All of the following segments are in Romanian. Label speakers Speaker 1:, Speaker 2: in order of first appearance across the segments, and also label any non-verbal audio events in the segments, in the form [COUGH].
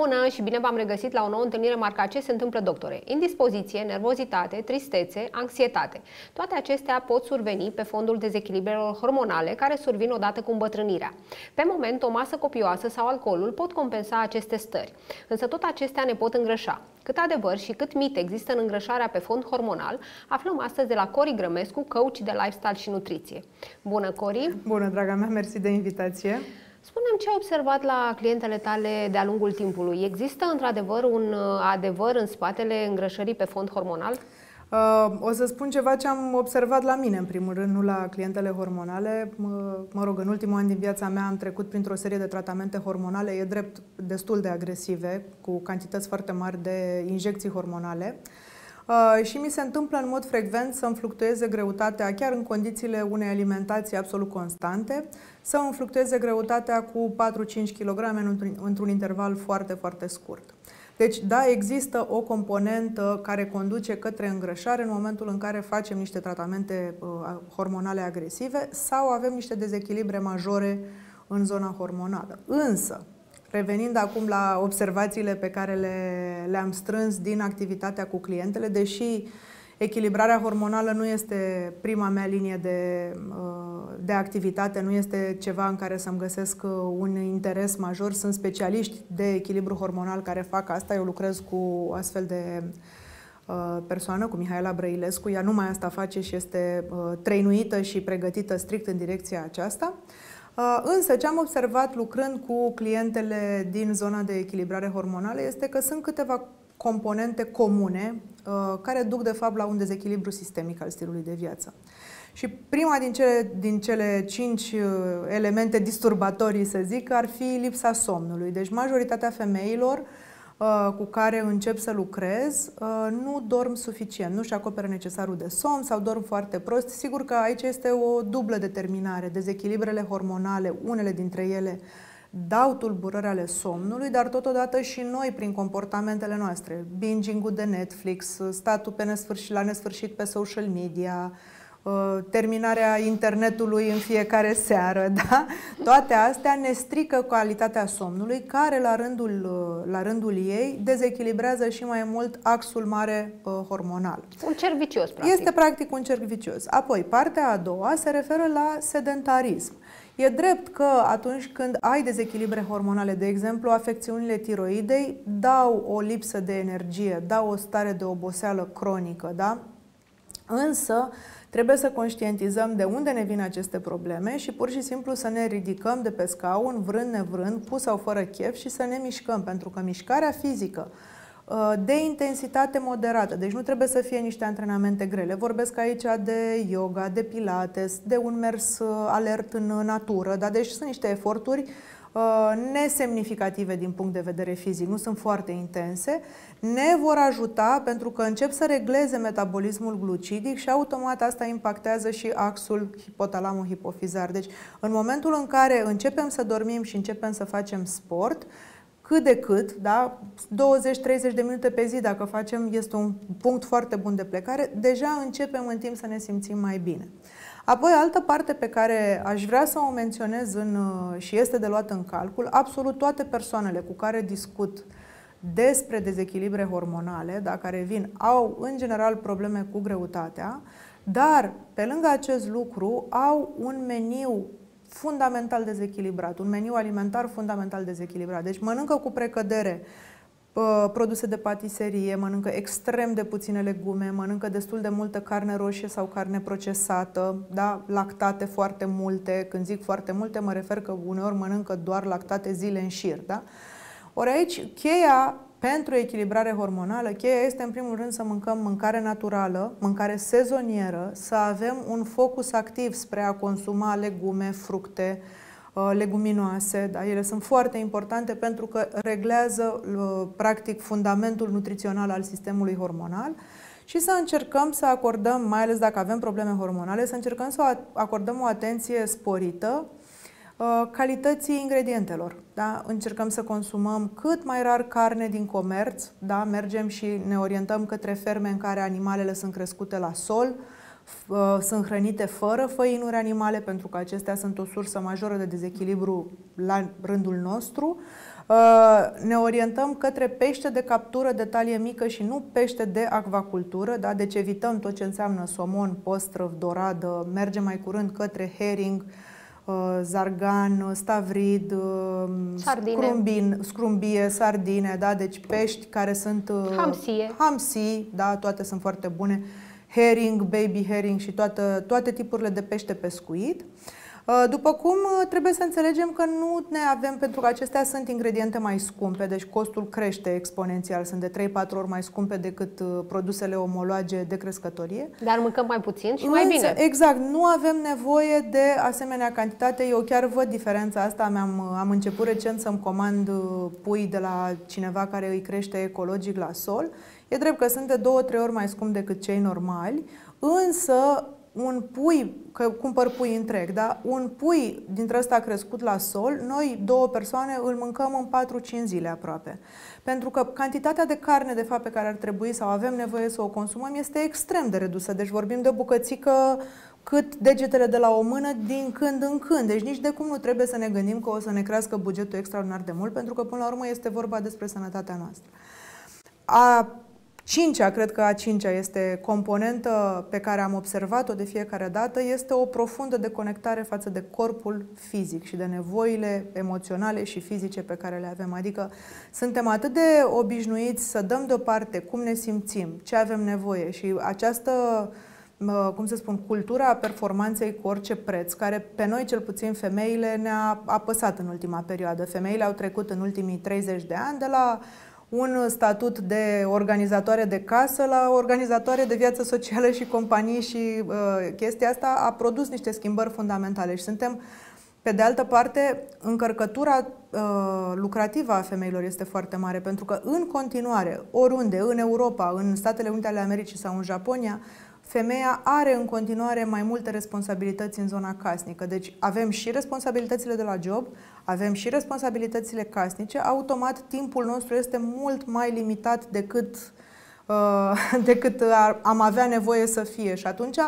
Speaker 1: Bună și bine v-am regăsit la o nouă întâlnire marca Ce se întâmplă, doctore? Indispoziție, nervozitate, tristețe, anxietate. Toate acestea pot surveni pe fondul dezechilibrelor hormonale care survin odată cu îmbătrânirea. Pe moment, o masă copioasă sau alcoolul pot compensa aceste stări, însă tot acestea ne pot îngrășa. Cât adevăr și cât mit există în îngrășarea pe fond hormonal, aflăm astăzi de la Cori Grămescu, coach de lifestyle și nutriție. Bună, Cori!
Speaker 2: Bună, draga mea, mersi de invitație!
Speaker 1: Spunem ce ai observat la clientele tale de-a lungul timpului. Există într-adevăr un uh, adevăr în spatele îngrășării pe fond hormonal?
Speaker 2: Uh, o să spun ceva ce am observat la mine, în primul rând, nu la clientele hormonale. Mă, mă rog, în ultimul an din viața mea am trecut printr-o serie de tratamente hormonale, e drept destul de agresive, cu cantități foarte mari de injecții hormonale. Uh, Uh, și mi se întâmplă în mod frecvent să-mi fluctueze greutatea chiar în condițiile unei alimentații absolut constante, să îmi fluctueze greutatea cu 4-5 kg într-un interval foarte, foarte scurt. Deci, da, există o componentă care conduce către îngrășare în momentul în care facem niște tratamente uh, hormonale agresive sau avem niște dezechilibre majore în zona hormonală. Însă, Revenind acum la observațiile pe care le, le-am strâns din activitatea cu clientele, deși echilibrarea hormonală nu este prima mea linie de, uh, de activitate, nu este ceva în care să-mi găsesc uh, un interes major. Sunt specialiști de echilibru hormonal care fac asta. Eu lucrez cu astfel de uh, persoană, cu Mihaela Brăilescu. Ea numai asta face și este trăinuită și pregătită strict în direcția aceasta. Uh, însă, ce am observat lucrând cu clientele din zona de echilibrare hormonală este că sunt câteva componente comune uh, care duc, de fapt, la un dezechilibru sistemic al stilului de viață. Și prima din cele, din cele cinci uh, elemente disturbatorii, să zic, ar fi lipsa somnului. Deci, majoritatea femeilor uh, Uh, cu care încep să lucrez uh, nu dorm suficient, nu-și acoperă necesarul de somn sau dorm foarte prost. Sigur că aici este o dublă determinare. Dezechilibrele hormonale, unele dintre ele, dau tulburări ale somnului, dar totodată și noi prin comportamentele noastre. Binging-ul de Netflix, statul pe nesfârșit, la nesfârșit pe social media, Uh, terminarea internetului în fiecare seară, [LAUGHS] da? Toate astea ne strică calitatea somnului, care la rândul, uh, la rândul ei dezechilibrează și mai mult axul mare uh, hormonal.
Speaker 1: Un cerc vicios, practic.
Speaker 2: Este practic un cerc vicios. Apoi, partea a doua se referă la sedentarism. E drept că atunci când ai dezechilibre hormonale, de exemplu, afecțiunile tiroidei dau o lipsă de energie, dau o stare de oboseală cronică, da? Însă, Trebuie să conștientizăm de unde ne vin aceste probleme și pur și simplu să ne ridicăm de pe scaun, vrând nevrând, cu sau fără chef și să ne mișcăm, pentru că mișcarea fizică uh, de intensitate moderată, deci nu trebuie să fie niște antrenamente grele. Vorbesc aici de yoga, de pilates, de un mers uh, alert în natură, dar deci sunt niște eforturi Uh, nesemnificative din punct de vedere fizic, nu sunt foarte intense, ne vor ajuta pentru că încep să regleze metabolismul glucidic și automat asta impactează și axul hipotalamu-hipofizar. Deci, în momentul în care începem să dormim și începem să facem sport, cât de cât, da, 20-30 de minute pe zi, dacă facem, este un punct foarte bun de plecare, deja începem în timp să ne simțim mai bine. Apoi, altă parte pe care aș vrea să o menționez în, uh, și este de luat în calcul, absolut toate persoanele cu care discut despre dezechilibre hormonale, da, care vin, au în general probleme cu greutatea, dar pe lângă acest lucru au un meniu fundamental dezechilibrat, un meniu alimentar fundamental dezechilibrat. Deci mănâncă cu precădere produse de patiserie, mănâncă extrem de puține legume, mănâncă destul de multă carne roșie sau carne procesată, da? lactate foarte multe. Când zic foarte multe, mă refer că uneori mănâncă doar lactate zile în șir. Da? Ori aici, cheia pentru echilibrare hormonală, cheia este în primul rând să mâncăm mâncare naturală, mâncare sezonieră, să avem un focus activ spre a consuma legume, fructe, Uh, leguminoase, da? ele sunt foarte importante pentru că reglează uh, practic fundamentul nutrițional al sistemului hormonal și să încercăm să acordăm, mai ales dacă avem probleme hormonale, să încercăm să acordăm o atenție sporită uh, calității ingredientelor. Da? Încercăm să consumăm cât mai rar carne din comerț, da? mergem și ne orientăm către ferme în care animalele sunt crescute la sol, Uh, sunt hrănite fără făinuri animale, pentru că acestea sunt o sursă majoră de dezechilibru la rândul nostru. Uh, ne orientăm către pește de captură de talie mică și nu pește de acvacultură, da? deci evităm tot ce înseamnă somon, postrăv, doradă, mergem mai curând către herring, uh, zargan, stavrid, uh,
Speaker 1: Sardine.
Speaker 2: scrumbin, scrumbie, sardine, da? deci pești care sunt...
Speaker 1: Hamsie.
Speaker 2: Hamsi, da, toate sunt foarte bune. Herring, baby herring și toate, toate tipurile de pește pescuit. Uh, Uh, după cum uh, trebuie să înțelegem că nu ne avem, pentru că acestea sunt ingrediente mai scumpe, deci costul crește exponențial, sunt de 3-4 ori mai scumpe decât uh, produsele omologe de crescătorie.
Speaker 1: Dar mâncăm mai puțin și mai bine.
Speaker 2: Exact, nu avem nevoie de asemenea cantitate. Eu chiar văd diferența asta. am am început recent să-mi comand pui de la cineva care îi crește ecologic la sol. E drept că sunt de două, trei ori mai scump decât cei normali, însă un pui, că cumpăr pui întreg, da? un pui dintre ăsta crescut la sol, noi două persoane îl mâncăm în 4-5 zile aproape. Pentru că cantitatea de carne, de fapt, pe care ar trebui sau avem nevoie să o consumăm este extrem de redusă. Deci vorbim de o bucățică cât degetele de la o mână din când în când. Deci nici de cum nu trebuie să ne gândim că o să ne crească bugetul extraordinar de mult, pentru că până la urmă este vorba despre sănătatea noastră. A Cincea, cred că a cincea este componentă pe care am observat-o de fiecare dată, este o profundă deconectare față de corpul fizic și de nevoile emoționale și fizice pe care le avem. Adică suntem atât de obișnuiți să dăm deoparte cum ne simțim, ce avem nevoie și această cum să spun, cultura performanței cu orice preț, care pe noi, cel puțin femeile, ne-a apăsat în ultima perioadă. Femeile au trecut în ultimii 30 de ani de la un statut de organizatoare de casă la organizatoare de viață socială și companii și uh, chestia asta a produs niște schimbări fundamentale și suntem pe de altă parte, încărcătura uh, lucrativă a femeilor este foarte mare, pentru că în continuare, oriunde, în Europa, în Statele Unite ale Americii sau în Japonia, femeia are în continuare mai multe responsabilități în zona casnică. Deci avem și responsabilitățile de la job, avem și responsabilitățile casnice, automat timpul nostru este mult mai limitat decât, uh, [LAUGHS] decât am avea nevoie să fie. Și atunci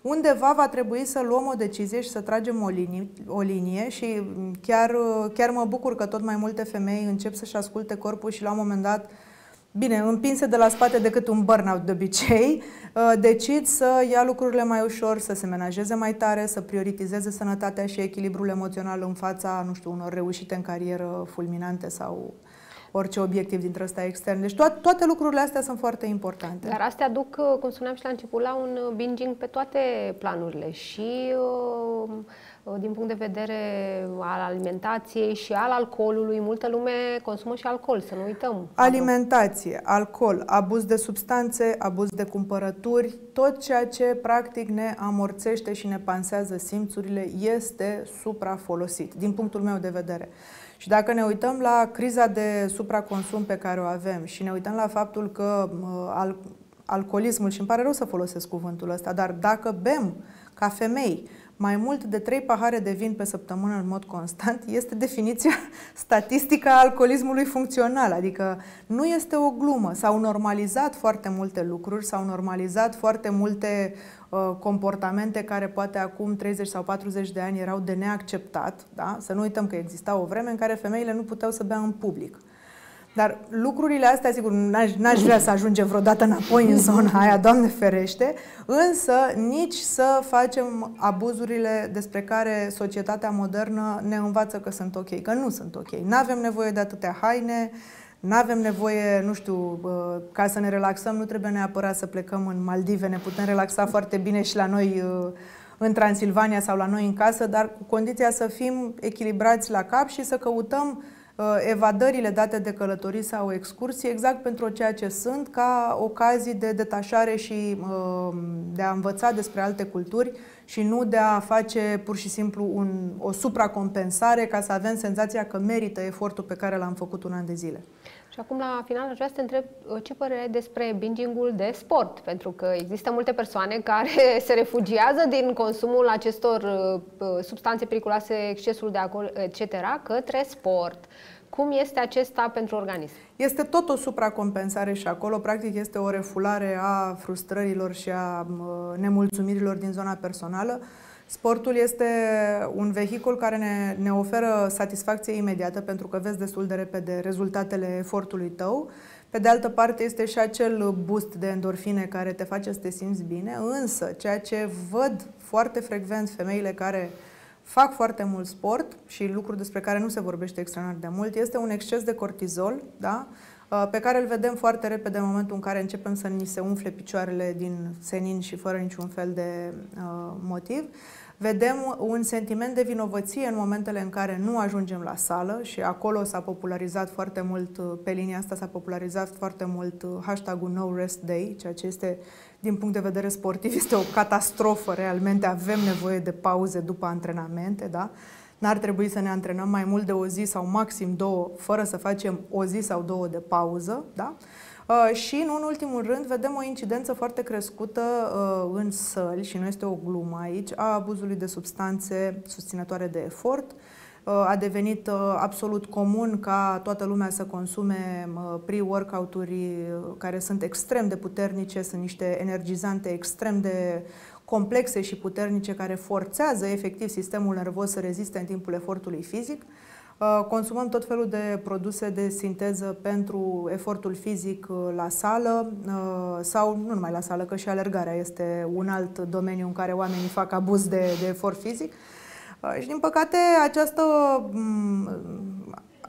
Speaker 2: undeva va trebui să luăm o decizie și să tragem o linie, o linie și chiar, chiar mă bucur că tot mai multe femei încep să-și asculte corpul și la un moment dat Bine, împinse de la spate decât un burnout de obicei, uh, decid să ia lucrurile mai ușor, să se menajeze mai tare, să prioritizeze sănătatea și echilibrul emoțional în fața, nu știu, unor reușite în carieră fulminante sau orice obiectiv dintre ăsta extern. Deci toate, toate lucrurile astea sunt foarte importante.
Speaker 1: Dar astea duc, uh, cum spuneam și la început, la un uh, binging pe toate planurile și uh, din punct de vedere al alimentației și al alcoolului. Multă lume consumă și alcool, să nu uităm.
Speaker 2: Alimentație, alcool, abuz de substanțe, abuz de cumpărături, tot ceea ce practic ne amorțește și ne pansează simțurile este suprafolosit, din punctul meu de vedere. Și dacă ne uităm la criza de supraconsum pe care o avem și ne uităm la faptul că uh, al, alcoolismul, și îmi pare rău să folosesc cuvântul ăsta, dar dacă bem ca femei mai mult de 3 pahare de vin pe săptămână în mod constant este definiția [LAUGHS] statistică a alcoolismului funcțional, adică nu este o glumă. S-au normalizat foarte multe lucruri, s-au normalizat foarte multe uh, comportamente care poate acum 30 sau 40 de ani erau de neacceptat. Da? Să nu uităm că exista o vreme în care femeile nu puteau să bea în public. Dar lucrurile astea, sigur, n-aș, n-aș vrea să ajungem vreodată înapoi în zona aia, Doamne ferește, însă nici să facem abuzurile despre care societatea modernă ne învață că sunt ok, că nu sunt ok. Nu avem nevoie de atâtea haine, nu avem nevoie, nu știu, ca să ne relaxăm, nu trebuie neapărat să plecăm în Maldive, ne putem relaxa foarte bine și la noi în Transilvania sau la noi în casă, dar cu condiția să fim echilibrați la cap și să căutăm Uh, evadările date de călătorii sau excursii exact pentru ceea ce sunt, ca ocazii de detașare și uh, de a învăța despre alte culturi și nu de a face pur și simplu un, o supracompensare ca să avem senzația că merită efortul pe care l-am făcut un an de zile.
Speaker 1: Și acum, la final, aș vrea să te întreb uh, ce părere ai despre binging-ul de sport, pentru că există multe persoane care [LAUGHS] se refugiază din consumul acestor uh, substanțe periculoase, excesul de alcool, etc., către sport. Cum este acesta pentru organism?
Speaker 2: Este tot o supracompensare și acolo, practic, este o refulare a frustrărilor și a nemulțumirilor din zona personală Sportul este un vehicul care ne, ne oferă satisfacție imediată pentru că vezi destul de repede rezultatele efortului tău. Pe de altă parte este și acel boost de endorfine care te face să te simți bine, însă ceea ce văd foarte frecvent femeile care fac foarte mult sport și lucruri despre care nu se vorbește extraordinar de mult, este un exces de cortizol, da? Uh, pe care îl vedem foarte repede în momentul în care începem să ni se umfle picioarele din senin și fără niciun fel de uh, motiv. Vedem un sentiment de vinovăție în momentele în care nu ajungem la sală și acolo s-a popularizat foarte mult, uh, pe linia asta s-a popularizat foarte mult uh, hashtagul No Rest Day, ceea ce este, din punct de vedere sportiv, [LAUGHS] este o catastrofă realmente. Avem nevoie de pauze după antrenamente, da? N-ar trebui să ne antrenăm mai mult de o zi sau maxim două, fără să facem o zi sau două de pauză, da? Uh, și, în ultimul rând, vedem o incidență foarte crescută uh, în săli, și nu este o glumă aici, a abuzului de substanțe susținătoare de efort. Uh, a devenit absolut comun ca toată lumea să consume pre-workout-uri care sunt extrem de puternice, sunt niște energizante extrem de complexe și puternice care forțează efectiv sistemul nervos să reziste în timpul efortului fizic. Uh, consumăm tot felul de produse de sinteză pentru efortul fizic uh, la sală uh, sau nu numai la sală, că și alergarea este un alt domeniu în care oamenii fac abuz de, de efort fizic. Și din păcate această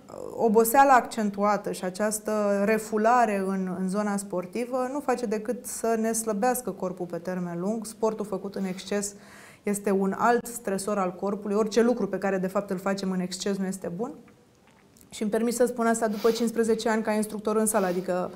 Speaker 2: mm, oboseală accentuată și această refulare în, în zona sportivă nu face decât să ne slăbească corpul pe termen lung. Sportul făcut în exces este un alt stresor al corpului. Orice lucru pe care de fapt îl facem în exces nu este bun. Și îmi permis să spun asta după 15 ani ca instructor în sală, adică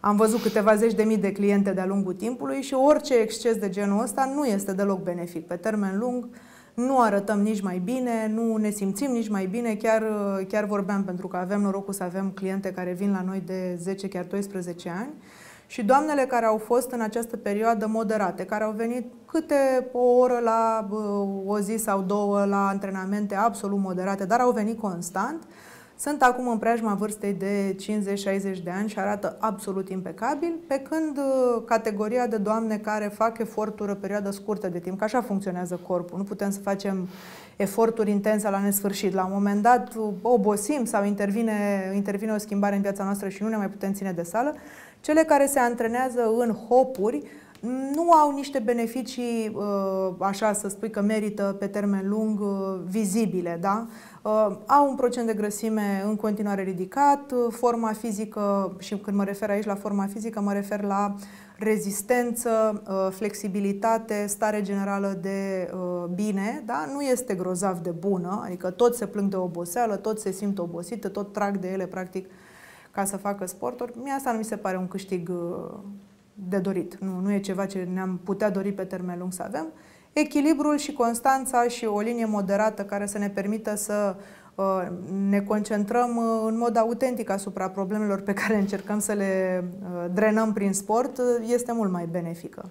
Speaker 2: am văzut câteva zeci de mii de cliente de-a lungul timpului și orice exces de genul ăsta nu este deloc benefic. Pe termen lung nu arătăm nici mai bine, nu ne simțim nici mai bine, chiar, chiar vorbeam pentru că avem norocul să avem cliente care vin la noi de 10, chiar 12 ani. Și doamnele care au fost în această perioadă moderate, care au venit câte o oră la o zi sau două la antrenamente absolut moderate, dar au venit constant, sunt acum în preajma vârstei de 50-60 de ani și arată absolut impecabil, pe când uh, categoria de doamne care fac eforturi o perioadă scurtă de timp, că așa funcționează corpul, nu putem să facem eforturi intense la nesfârșit. La un moment dat uh, obosim sau intervine, intervine o schimbare în viața noastră și nu ne mai putem ține de sală. Cele care se antrenează în hopuri nu au niște beneficii, uh, așa să spui că merită pe termen lung, vizibile, da? Uh, au un procent de grăsime în continuare ridicat, uh, forma fizică, și când mă refer aici la forma fizică, mă refer la rezistență, uh, flexibilitate, stare generală de bine, da? nu este grozav de bună, adică toți se plâng de oboseală, toți se simt obosite, tot trag de ele practic ca să facă sporturi. Mie asta nu mi se pare un câștig de dorit. Nu, nu e ceva ce ne-am putea dori pe termen lung să avem echilibrul și constanța și o linie moderată care să ne permită să uh, ne concentrăm uh, în mod autentic asupra problemelor pe care încercăm să le uh, drenăm prin sport este mult mai benefică.